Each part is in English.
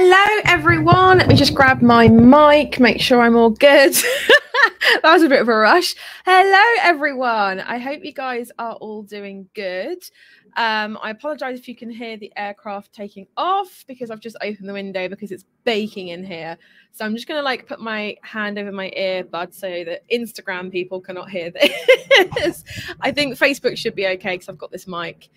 Hello, everyone. Let me just grab my mic, make sure I'm all good. that was a bit of a rush. Hello, everyone. I hope you guys are all doing good. Um, I apologize if you can hear the aircraft taking off because I've just opened the window because it's baking in here. So I'm just going to like put my hand over my earbud so that Instagram people cannot hear this. I think Facebook should be okay because I've got this mic.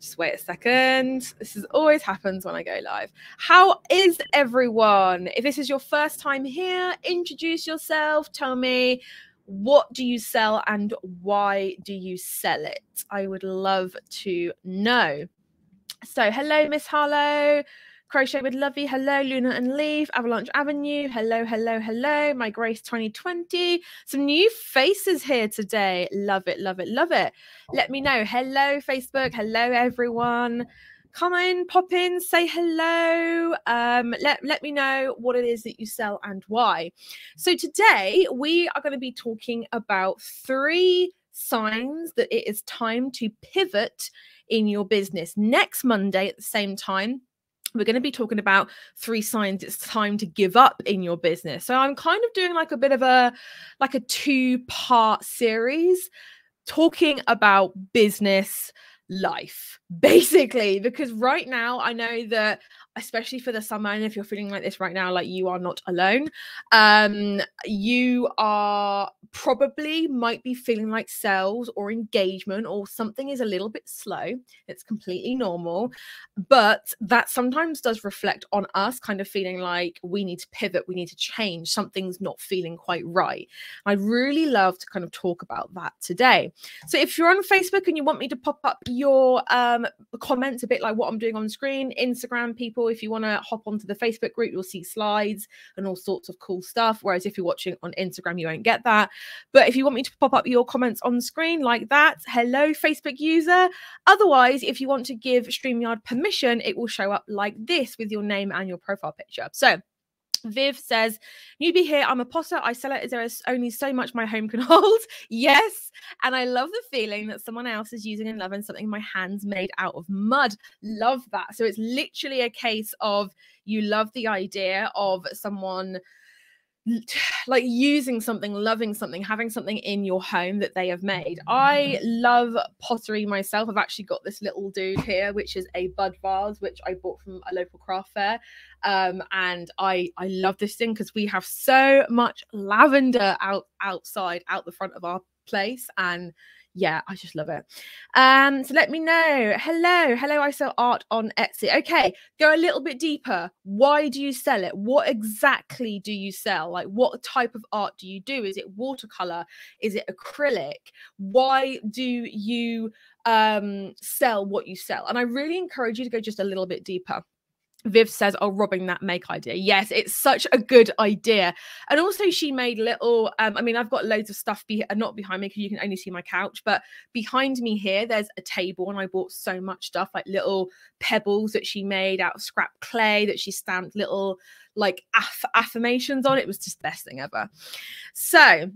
Just wait a second. This is always happens when I go live. How is everyone? If this is your first time here, introduce yourself. Tell me what do you sell and why do you sell it? I would love to know. So, hello, Miss Harlow. Crochet with Lovey. Hello, Luna and Leaf. Avalanche Avenue. Hello, hello, hello. My Grace 2020. Some new faces here today. Love it, love it, love it. Let me know. Hello, Facebook. Hello, everyone. Come in, pop in, say hello. Um, let, let me know what it is that you sell and why. So, today we are going to be talking about three signs that it is time to pivot in your business. Next Monday at the same time, we're going to be talking about three signs it's time to give up in your business. So i'm kind of doing like a bit of a like a two part series talking about business life basically because right now i know that especially for the summer and if you're feeling like this right now like you are not alone um you are probably might be feeling like sales or engagement or something is a little bit slow. It's completely normal but that sometimes does reflect on us kind of feeling like we need to pivot we need to change something's not feeling quite right. I'd really love to kind of talk about that today. So if you're on facebook and you want me to pop up your um comments a bit like what i'm doing on screen instagram people if you want to hop onto the Facebook group, you'll see slides and all sorts of cool stuff. Whereas if you're watching on Instagram, you won't get that. But if you want me to pop up your comments on screen like that, hello, Facebook user. Otherwise, if you want to give StreamYard permission, it will show up like this with your name and your profile picture. So Viv says, newbie here, I'm a potter. I sell it as there is only so much my home can hold. yes. And I love the feeling that someone else is using and loving something my hands made out of mud. Love that. So it's literally a case of you love the idea of someone like using something, loving something, having something in your home that they have made. I love pottery myself. I've actually got this little dude here, which is a bud vase, which I bought from a local craft fair. Um, and I I love this thing because we have so much lavender out outside, out the front of our place, and yeah, I just love it. Um, so let me know. Hello, hello, I sell art on Etsy. Okay, go a little bit deeper. Why do you sell it? What exactly do you sell? Like, what type of art do you do? Is it watercolor? Is it acrylic? Why do you um sell what you sell? And I really encourage you to go just a little bit deeper. Viv says, "Oh, robbing that make idea." Yes, it's such a good idea. And also, she made little. Um, I mean, I've got loads of stuff be not behind me because you can only see my couch, but behind me here, there's a table, and I bought so much stuff like little pebbles that she made out of scrap clay that she stamped little like aff- affirmations on. It was just the best thing ever. So,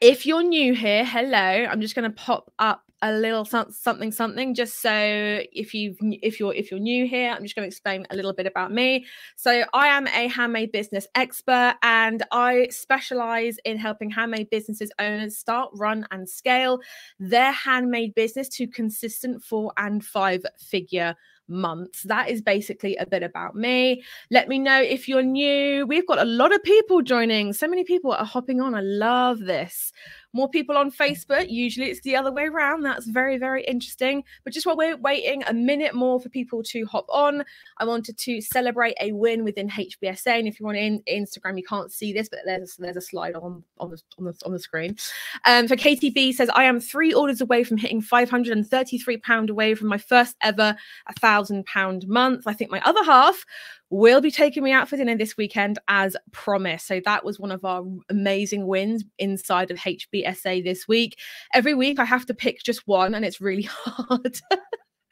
if you're new here, hello. I'm just going to pop up a little something something just so if you if you're if you're new here i'm just going to explain a little bit about me so i am a handmade business expert and i specialize in helping handmade businesses owners start run and scale their handmade business to consistent four and five figure months. That is basically a bit about me. Let me know if you're new. We've got a lot of people joining. So many people are hopping on. I love this more people on Facebook. Usually it's the other way around. That's very, very interesting. But just while we're waiting a minute more for people to hop on, I wanted to celebrate a win within HBSA. And if you want in Instagram, you can't see this, but there's there's a slide on on the on the, on the screen. Um, so KTB says I am three orders away from hitting 533 pound away from my first ever a thousand pound month. I think my other half will be taking me out for dinner this weekend as promised. So that was one of our amazing wins inside of HBSA this week. Every week I have to pick just one, and it's really hard.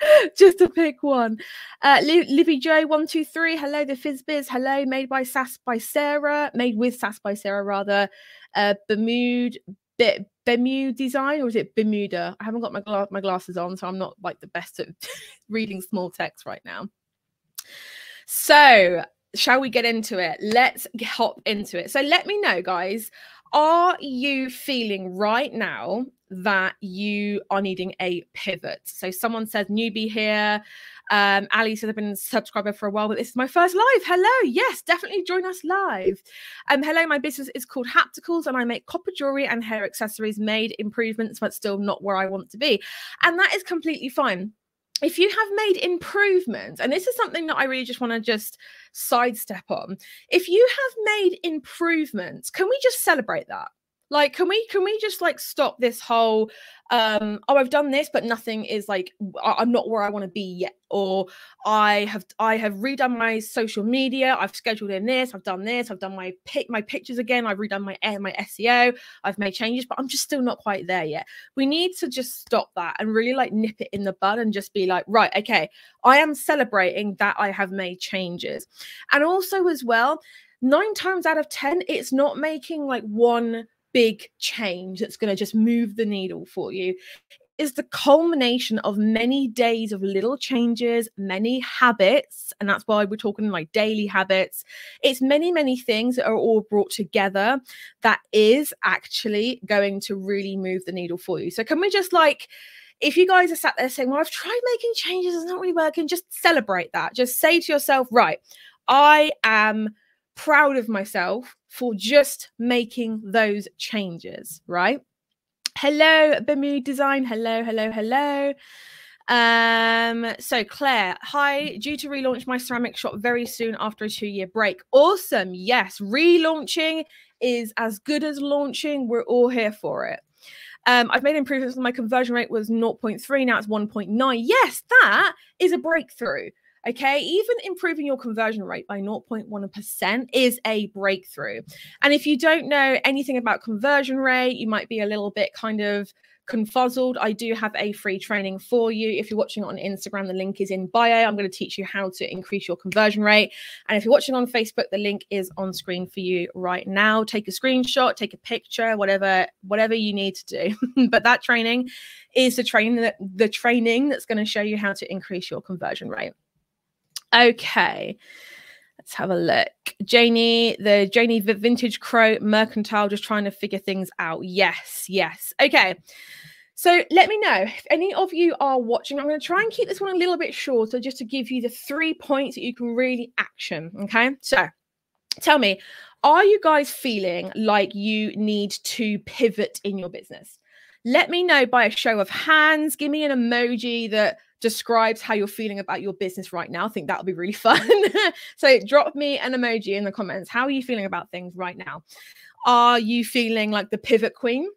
just to pick one. Uh, Livy Joe one two three. Hello, the Fizzbiz. Hello, made by Sass by Sarah. Made with Sass by Sarah, rather. Uh, Bermuda. Be- Bermuda design, or is it Bermuda? I haven't got my gla- my glasses on, so I'm not like the best at reading small text right now. So shall we get into it? Let's hop into it. So let me know, guys. Are you feeling right now that you are needing a pivot? So someone says newbie here. Um, Ali says I've been a subscriber for a while, but this is my first live. Hello, yes, definitely join us live. Um, hello, my business is called Hapticals, and I make copper jewelry and hair accessories, made improvements, but still not where I want to be, and that is completely fine if you have made improvements, and this is something that I really just want to just sidestep on, if you have made improvements, can we just celebrate that? Like can we can we just like stop this whole um oh i've done this but nothing is like i'm not where i want to be yet or i have i have redone my social media i've scheduled in this i've done this i've done my pick my pictures again i've redone my eh, my seo i've made changes but i'm just still not quite there yet. We need to just stop that and really like nip it in the bud and just be like right okay i am celebrating that i have made changes. And also as well nine times out of ten it's not making like one big change that's going to just move the needle for you is the culmination of many days of little changes, many habits, and that's why we're talking like daily habits. It's many, many things that are all brought together that is actually going to really move the needle for you. So, can we just like, if you guys are sat there saying, Well, I've tried making changes, it's not really working, just celebrate that. Just say to yourself, Right, I am proud of myself for just making those changes, right? Hello, Bermuda Design. Hello, hello, hello. Um, so Claire, hi, due to relaunch my ceramic shop very soon after a two-year break. Awesome. Yes, relaunching is as good as launching. We're all here for it. Um, I've made improvements. My conversion rate was 0.3. Now it's 1.9. Yes, that is a breakthrough. Okay, even improving your conversion rate by 0.1% is a breakthrough. And if you don't know anything about conversion rate, you might be a little bit kind of confuzzled. I do have a free training for you. If you're watching on Instagram, the link is in bio. I'm going to teach you how to increase your conversion rate. And if you're watching on Facebook, the link is on screen for you right now. Take a screenshot, take a picture, whatever, whatever you need to do. but that training is the training that the training that's going to show you how to increase your conversion rate. Okay. Let's have a look. Janie, the Janie the Vintage Crow Mercantile, just trying to figure things out. Yes, yes. Okay. So let me know if any of you are watching. I'm going to try and keep this one a little bit shorter just to give you the three points that you can really action. Okay. So tell me, are you guys feeling like you need to pivot in your business? Let me know by a show of hands. Give me an emoji that describes how you're feeling about your business right now. I think that'll be really fun. so drop me an emoji in the comments. How are you feeling about things right now? Are you feeling like the pivot queen?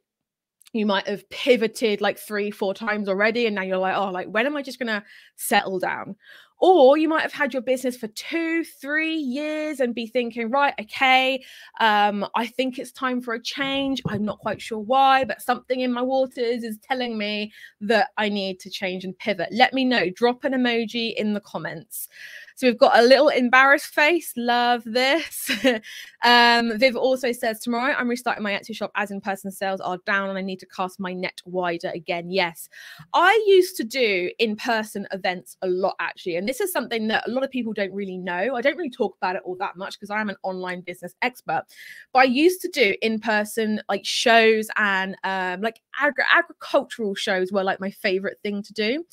You might have pivoted like three, four times already, and now you're like, oh, like when am I just gonna settle down? Or you might have had your business for two, three years and be thinking, right, okay, um, I think it's time for a change. I'm not quite sure why, but something in my waters is telling me that I need to change and pivot. Let me know. Drop an emoji in the comments. So we've got a little embarrassed face. Love this. um, Viv also says, Tomorrow I'm restarting my Etsy shop as in person sales are down and I need to cast my net wider again. Yes. I used to do in person events a lot actually. And this is something that a lot of people don't really know. I don't really talk about it all that much because I am an online business expert. But I used to do in person like shows and um, like agri- agricultural shows were like my favorite thing to do.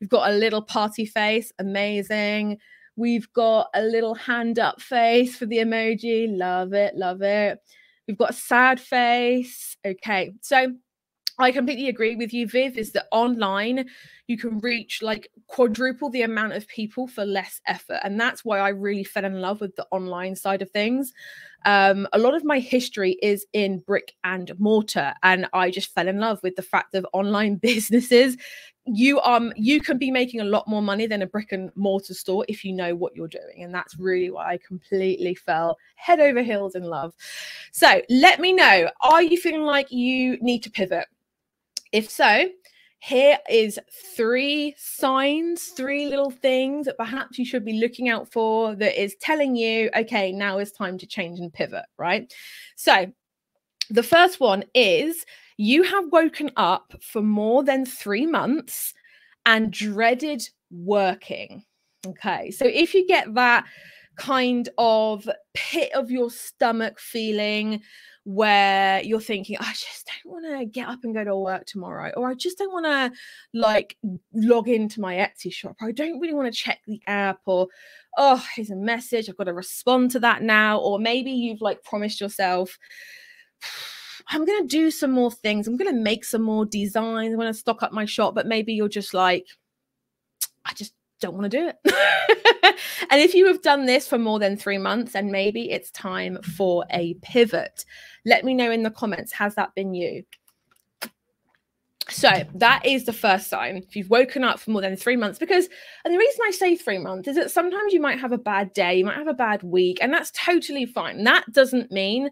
We've got a little party face, amazing. We've got a little hand up face for the emoji. Love it, love it. We've got a sad face. Okay, so I completely agree with you, Viv, is that online you can reach like quadruple the amount of people for less effort. And that's why I really fell in love with the online side of things. Um, a lot of my history is in brick and mortar, and I just fell in love with the fact of online businesses. You um you can be making a lot more money than a brick and mortar store if you know what you're doing, and that's really why I completely fell head over heels in love. So let me know: Are you feeling like you need to pivot? If so, here is three signs, three little things that perhaps you should be looking out for that is telling you, okay, now is time to change and pivot, right? So, the first one is you have woken up for more than three months and dreaded working. Okay, so if you get that kind of pit of your stomach feeling where you're thinking, I just don't want to get up and go to work tomorrow, or I just don't want to like log into my Etsy shop, or I don't really want to check the app, or oh, here's a message, I've got to respond to that now, or maybe you've like promised yourself. I'm going to do some more things. I'm going to make some more designs. I'm going to stock up my shop, but maybe you're just like, I just don't want to do it. and if you have done this for more than three months, and maybe it's time for a pivot, let me know in the comments. Has that been you? So that is the first sign. If you've woken up for more than three months, because and the reason I say three months is that sometimes you might have a bad day, you might have a bad week, and that's totally fine. That doesn't mean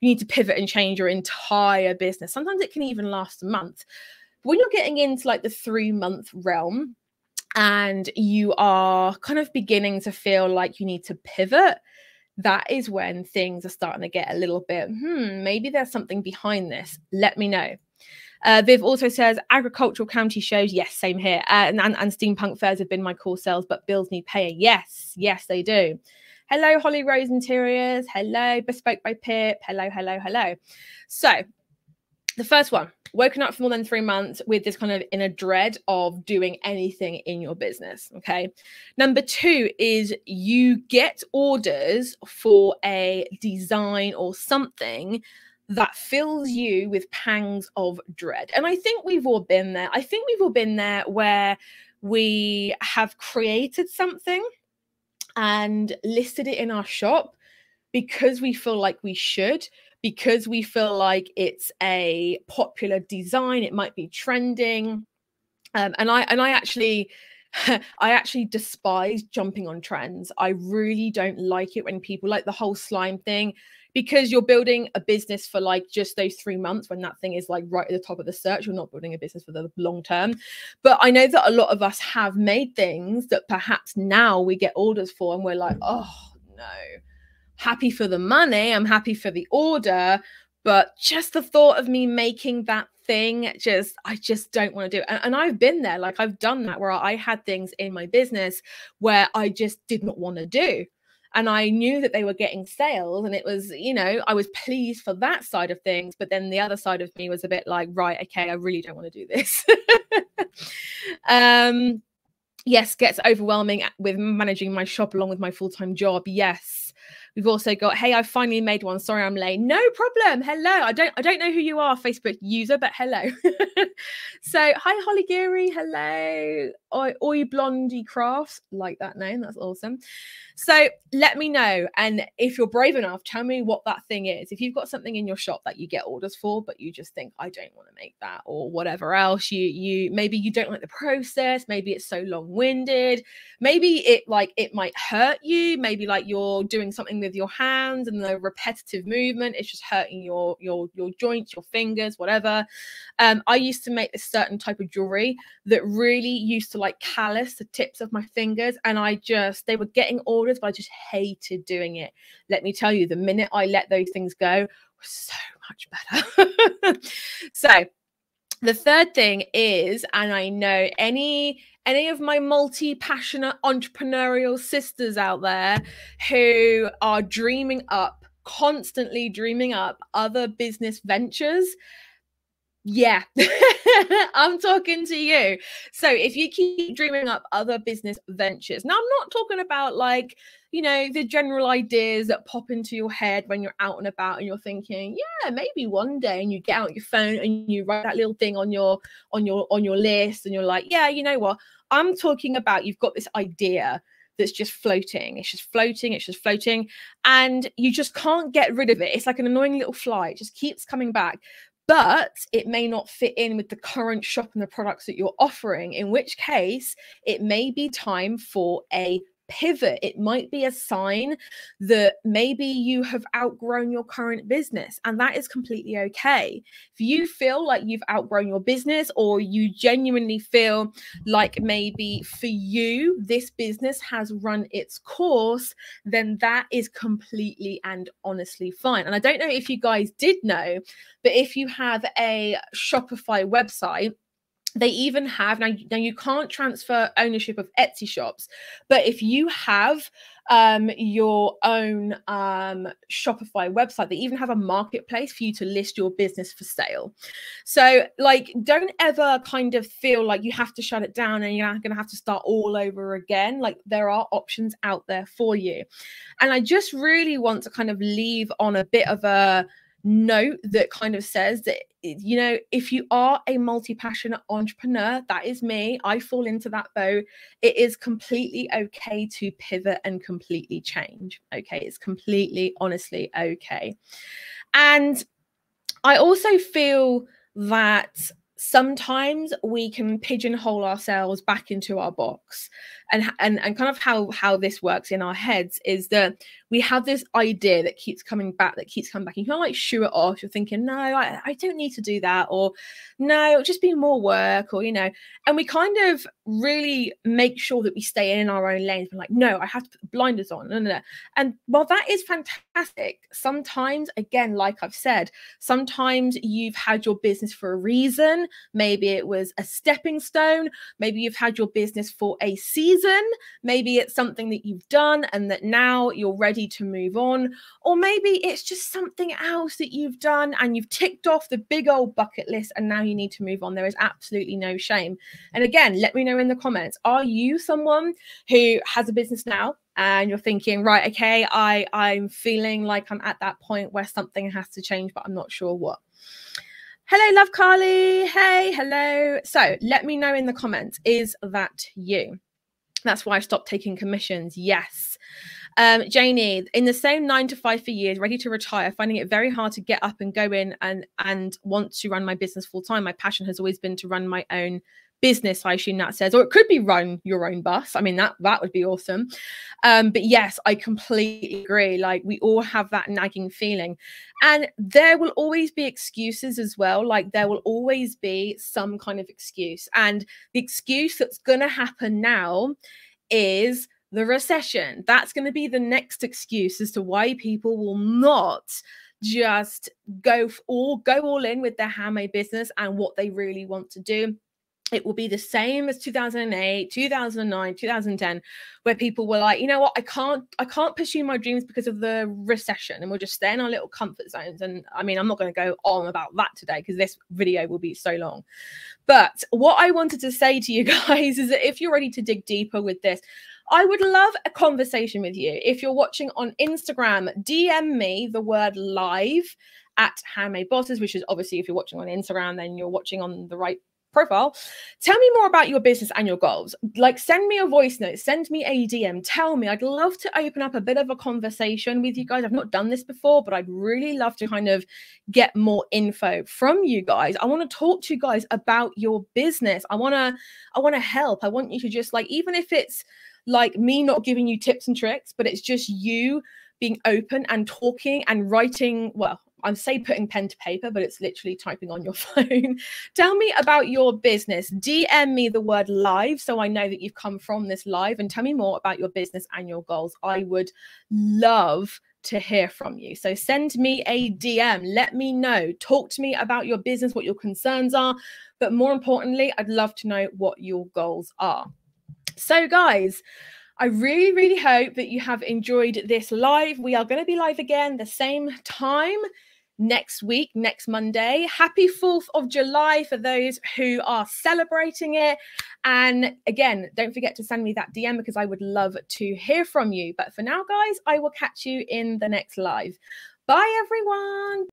you need to pivot and change your entire business. Sometimes it can even last a month. When you're getting into like the three month realm, and you are kind of beginning to feel like you need to pivot, that is when things are starting to get a little bit, hmm, maybe there's something behind this. Let me know. Uh, Viv also says agricultural county shows. Yes, same here. Uh, and, and, and steampunk fairs have been my core sales, but bills need paying. Yes, yes, they do. Hello, Holly Rose Interiors. Hello, Bespoke by Pip. Hello, hello, hello. So, the first one woken up for more than three months with this kind of inner dread of doing anything in your business. Okay. Number two is you get orders for a design or something that fills you with pangs of dread. And I think we've all been there. I think we've all been there where we have created something and listed it in our shop because we feel like we should because we feel like it's a popular design it might be trending um, and i and i actually I actually despise jumping on trends. I really don't like it when people like the whole slime thing because you're building a business for like just those three months when that thing is like right at the top of the search. You're not building a business for the long term. But I know that a lot of us have made things that perhaps now we get orders for and we're like, oh no happy for the money, I'm happy for the order, but just the thought of me making that thing just i just don't want to do it. And, and, i've been there like i've done that where i had things in my business where i just did not want to do. And i knew that they were getting sales and it was you know i was pleased for that side of things but then the other side of me was a bit like right okay i really don't want to do this. Um yes gets overwhelming with managing my shop along with my full-time job yes We've also got, hey, I finally made one. Sorry, I'm late. No problem. Hello. I don't I don't know who you are, Facebook user, but hello. so hi, Holly Geary. Hello. Oi, Oi Blondie Crafts. Like that name. That's awesome. So let me know. And if you're brave enough, tell me what that thing is. If you've got something in your shop that you get orders for, but you just think, I don't want to make that, or whatever else, you you maybe you don't like the process, maybe it's so long-winded, maybe it like it might hurt you, maybe like you're doing something with your hands and the repetitive movement it's just hurting your your your joints your fingers whatever. Um i used to make this certain type of jewelry that really used to like callus the tips of my fingers and i just they were getting orders but i just hated doing it. Let me tell you the minute i let those things go was so much better. So the third thing is and i know any any of my multi passionate entrepreneurial sisters out there who are dreaming up, constantly dreaming up other business ventures. Yeah, I'm talking to you. So if you keep dreaming up other business ventures, now I'm not talking about like, you know, the general ideas that pop into your head when you're out and about and you're thinking, yeah, maybe one day and you get out your phone and you write that little thing on your on your on your list and you're like, yeah, you know what? I'm talking about you've got this idea that's just floating. It's just floating. It's just floating. And you just can't get rid of it. It's like an annoying little fly. It just keeps coming back. But it may not fit in with the current shop and the products that you're offering, in which case it may be time for a pivot. It might be a sign that maybe you have outgrown your current business, and that is completely okay. If you feel like you've outgrown your business, or you genuinely feel like maybe for you this business has run its course, then that is completely and honestly fine. And I don't know if you guys did know, but if you have a Shopify website, they even have now, now you can't transfer ownership of Etsy shops, but if you have um, your own um, Shopify website. They even have a marketplace for you to list your business for sale. So, like, don't ever kind of feel like you have to shut it down and you're going to have to start all over again. Like, there are options out there for you. And I just really want to kind of leave on a bit of a note that kind of says that you know if you are a multi-passionate entrepreneur that is me i fall into that boat. It is completely okay to pivot and completely change okay? It's completely honestly okay. And i also feel that sometimes we can pigeonhole ourselves back into our box. And and and kind of how how this works in our heads is that we have this idea that keeps coming back that keeps coming back. You can't like shoo it off. You're thinking no I, I don't need to do that or no it'll just be more work or you know. And we kind of really make sure that we stay in our own lanes. We're like no i have to put blinders on. No, no. and while that is fantastic sometimes again like i've said sometimes you've had your business for a reason. Maybe it was a stepping stone. Maybe you've had your business for a season. Maybe it's something that you've done and that now you're ready to move on. Or maybe it's just something else that you've done and you've ticked off the big old bucket list and now you need to move on. There is absolutely no shame. And again, let me know in the comments are you someone who has a business now? and you're thinking right okay i i'm feeling like i'm at that point where something has to change but i'm not sure what Hello, love Carly. Hey, hello. So let me know in the comments is that you? That's why I stopped taking commissions. Yes. Um, Janie, in the same nine to five for years, ready to retire, finding it very hard to get up and go in and and want to run my business full time. My passion has always been to run my own business i assume that says or it could be run your own bus. I mean that that would be awesome. Um but yes i completely agree. Like we all have that nagging feeling. And there will always be excuses as well. Like there will always be some kind of excuse. And the excuse that's going to happen now is the recession. That's going to be the next excuse as to why people will not just go all go all in with their handmade business and what they really want to do. It will be the same as 2008 2009 2010 where people were like you know what? I can't i can't pursue my dreams because of the recession and we'll just stay in our little comfort zones. And i mean i'm not going to go on about that today because this video will be so long. But what i wanted to say to you guys is that if you're ready to dig deeper with this I would love a conversation with you. If you're watching on Instagram, DM me the word live at handmade bosses, which is obviously if you're watching on Instagram, then you're watching on the right profile. Tell me more about your business and your goals. Like, send me a voice note, send me a DM, tell me. I'd love to open up a bit of a conversation with you guys. I've not done this before, but I'd really love to kind of get more info from you guys. I want to talk to you guys about your business. I want to, I want to help. I want you to just like, even if it's like me not giving you tips and tricks, but it's just you being open and talking and writing well I'm say putting pen to paper, but it's literally typing on your phone. tell me about your business. DM me the word live so I know that you've come from this live and tell me more about your business and your goals. I would love to hear from you. So send me a DM, let me know, talk to me about your business, what your concerns are, but more importantly, I'd love to know what your goals are. So, guys, I really, really hope that you have enjoyed this live. We are going to be live again the same time next week, next Monday. Happy 4th of July for those who are celebrating it. And again, don't forget to send me that DM because I would love to hear from you. But for now, guys, I will catch you in the next live. Bye, everyone.